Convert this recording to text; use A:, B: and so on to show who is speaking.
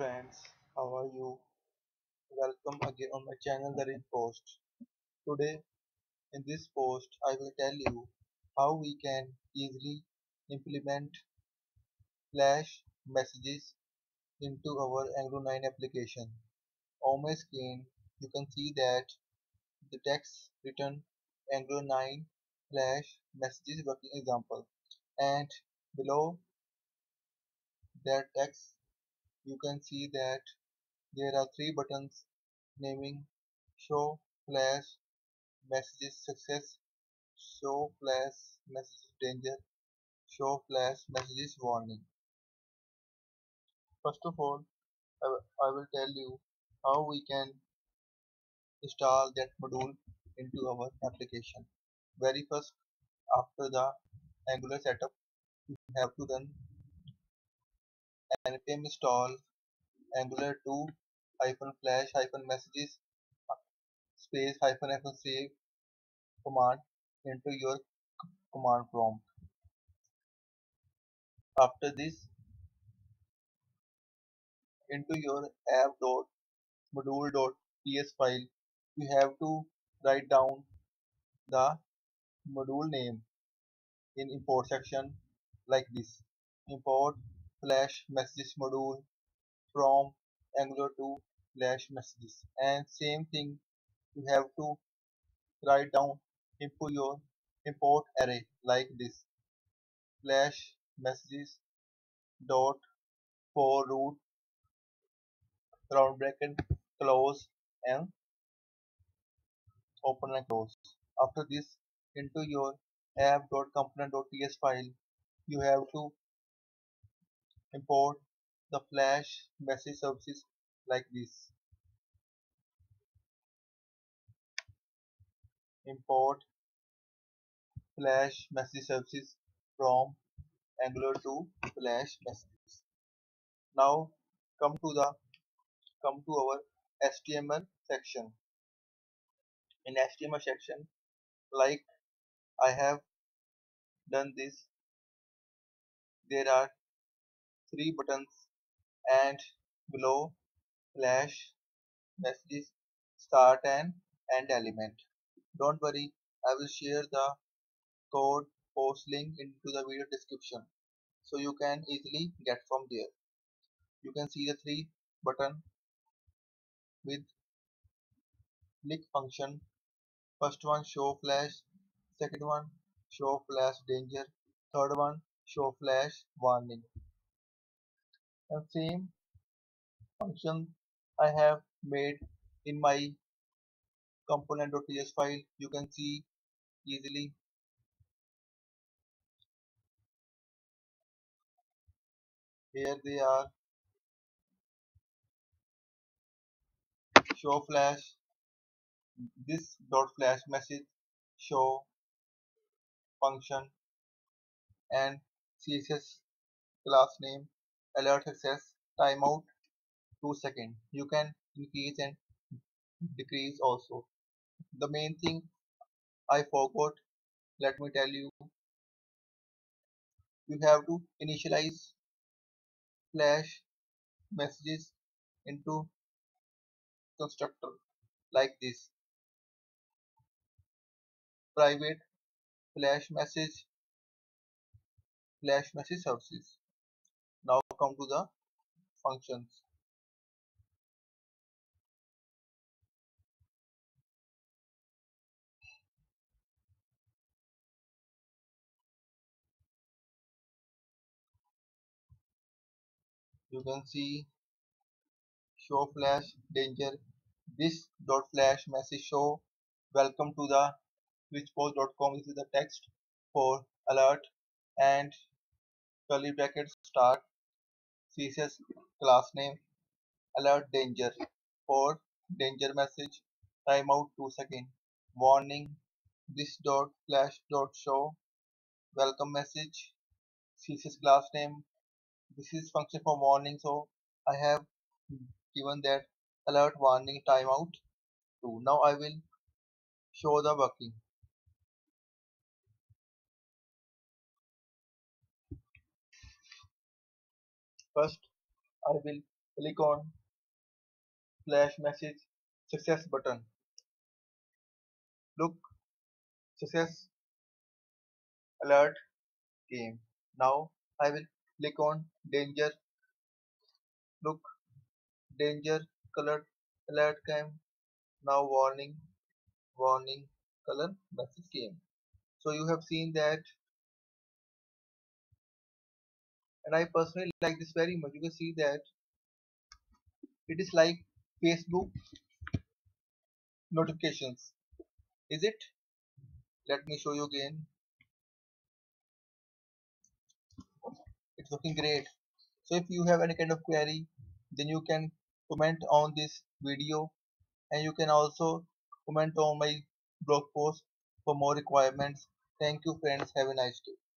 A: friends, how are you? Welcome again on my channel The Rich Post. Today in this post I will tell you how we can easily implement flash messages into our Angular 9 application. On my screen you can see that the text written Angular 9 flash messages working example and below that text you can see that there are three buttons naming show flash messages success show flash messages danger show flash messages warning. First of all I will tell you how we can install that module into our application. Very first after the angular setup you have to run npm install angular 2 hyphen flash hyphen messages space hyphen hyphen save command into your command prompt. After this into your app.module.ts file you have to write down the module name in import section like this import flash messages module from angular 2 flash messages. And same thing you have to write down into your import array like this. Flash messages dot for root round bracket close and open and close. After this into your app.component.ts file you have to import the flash message services like this. Import flash message services from angular 2 flash messages. Now come to the come to our html section. In html section like i have done this there are three buttons and below flash messages start and end element. Don't worry i will share the code post link into the video description so you can easily get from there. You can see the three button with click function. First one show flash. Second one show flash danger. Third one show flash warning and same function I have made in my component.ts file. You can see easily. Here they are. Show flash. This dot flash message show function and css class name alert success timeout 2 second. You can increase and decrease also. The main thing I forgot let me tell you. You have to initialize flash messages into constructor like this. Private flash message flash message services now come to the functions. You can see show flash danger. This dot flash message show welcome to the switchpost.com this is the text for alert and curly brackets start css class name alert danger for danger message timeout 2 second warning this dot flash dot show welcome message css class name this is function for warning so i have given that alert warning timeout 2 now i will show the working First, I will click on flash message success button. Look success alert came. Now I will click on danger. Look danger color alert came. Now warning warning color message came. So you have seen that and I personally like this very much. You can see that it is like Facebook notifications. Is it? Let me show you again. It's looking great. So if you have any kind of query then you can comment on this video. And you can also comment on my blog post for more requirements. Thank you friends. Have a nice day